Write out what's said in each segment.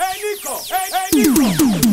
so much love. Oh, oh.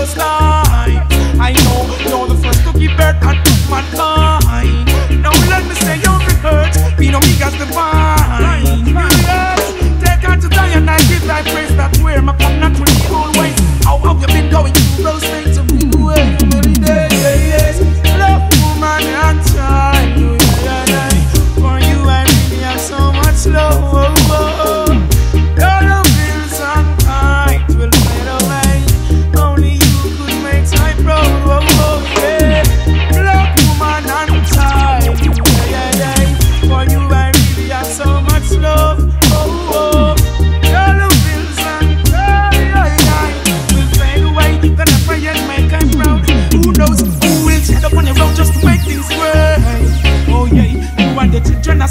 Your love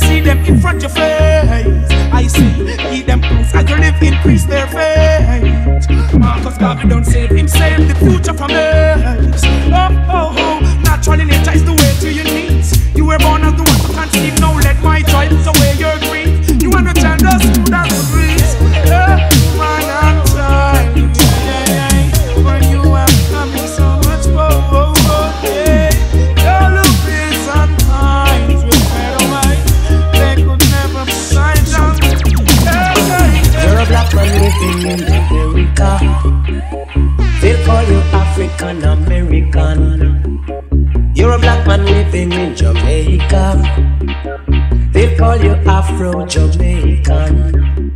see them in front of your face. I see, give them proofs as your live increase their faith. Marcus Garvey don't save himself, the future for me. African American. You're a black man living in Jamaica. They'll call you Afro Jamaican.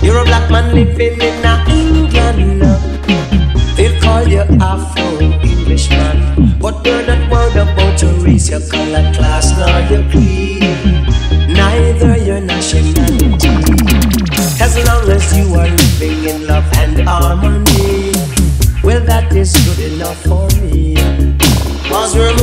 You're a black man living in England. They'll call you Afro Englishman. But you're not worried about your race, your color, is good enough for me. Cause we're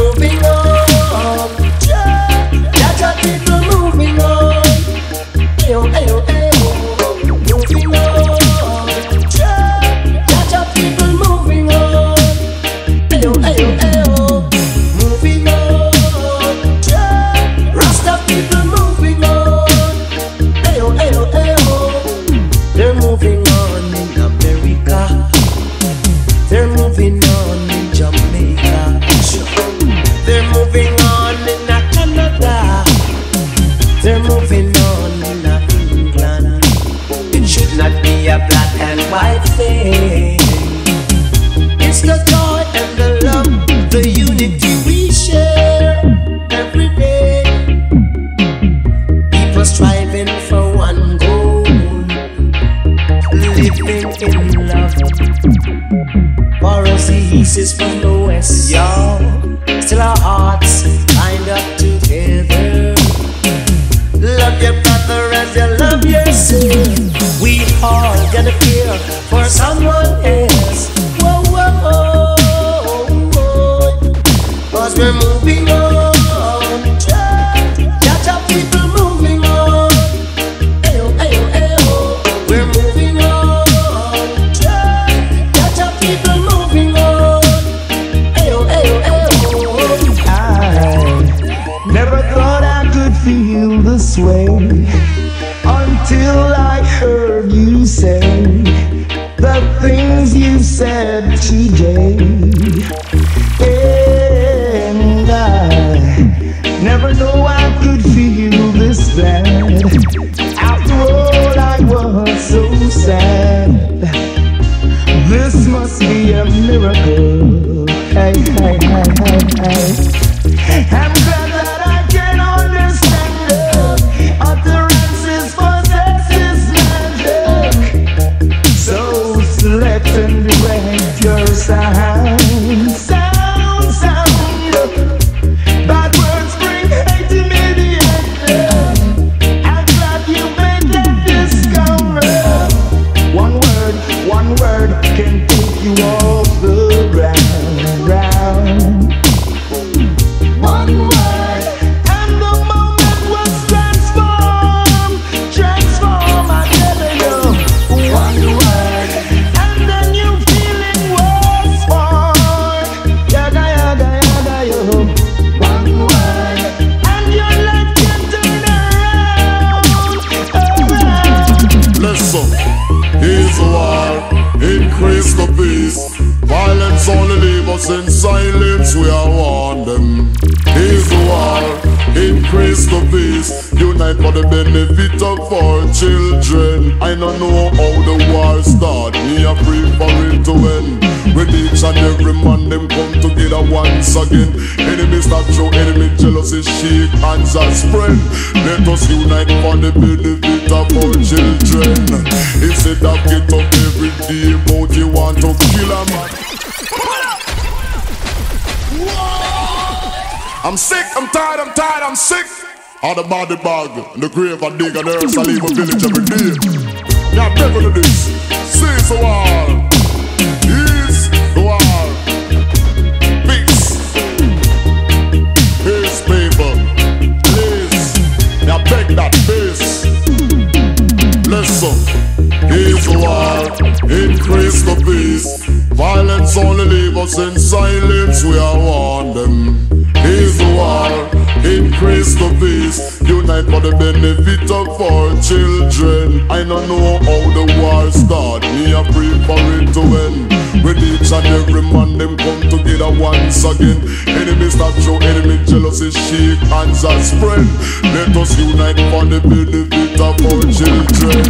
It's the joy and the love, the unity we share every day. People striving for one goal, living in love. For us, the from the west, y'all. Still our hearts bind up together. Love your brother as you love yourself. Miracle. Hey, hey, hey, hey, hey. I'm glad that I can understand utterances magic. So select and direct your sound, sound, sound. Bad words bring hate immediately. I'm glad you made that discovery. One word, one word can in silence, we are warned them. Here's a war, increase the peace. Unite for the benefit of our children. I don't know how the war start, me a pray for it to end. When each and every man them come together once again. Enemies that show enemy jealousy, shake hands and spread. Let us unite for the benefit of our children. Instead of get up every day, but you want to kill a man. I'm sick, I'm tired, I'm tired, I'm sick. All the body bag, in the grave I dig and earth, I leave a village every day. Yeah, beg on this. The war. Ease the war. Peace. Peace, people. Please. Yeah, beg that peace. Listen. Here's the war. increase the peace. Violence only leave us in silence, we are for the benefit of our children. I don't know how the war start, me a pray for it to end. With and every man, them come together once again. Enemies start show enemy jealousy, shake hands as friend. Let us unite for the benefit of our children.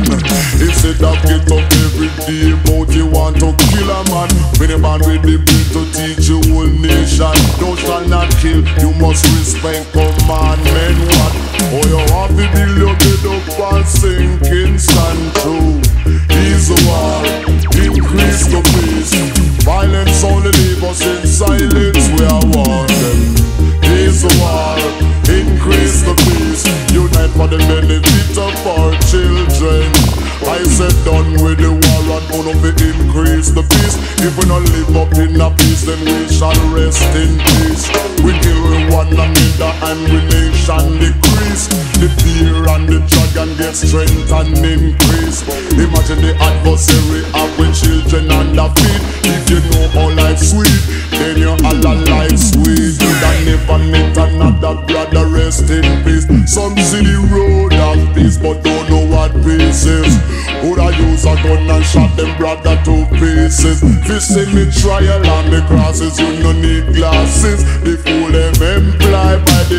Instead of get up every day, but you want to kill a man. A man with the bill to teach you whole nation, don't shall not kill. You must respect commandment. What? Oh, you have to build your bed up and sinking sand true. The get strength and increase. Imagine the adversary of with children under feet. If you know how life sweet, then you're all alive sweet. You can never meet another brother rest in peace. Some see the road of peace, but don't know what peace is. Would I use a gun and shot them brother to pieces? Fishing me trial and the crosses, you no need glasses. The fool them employ by the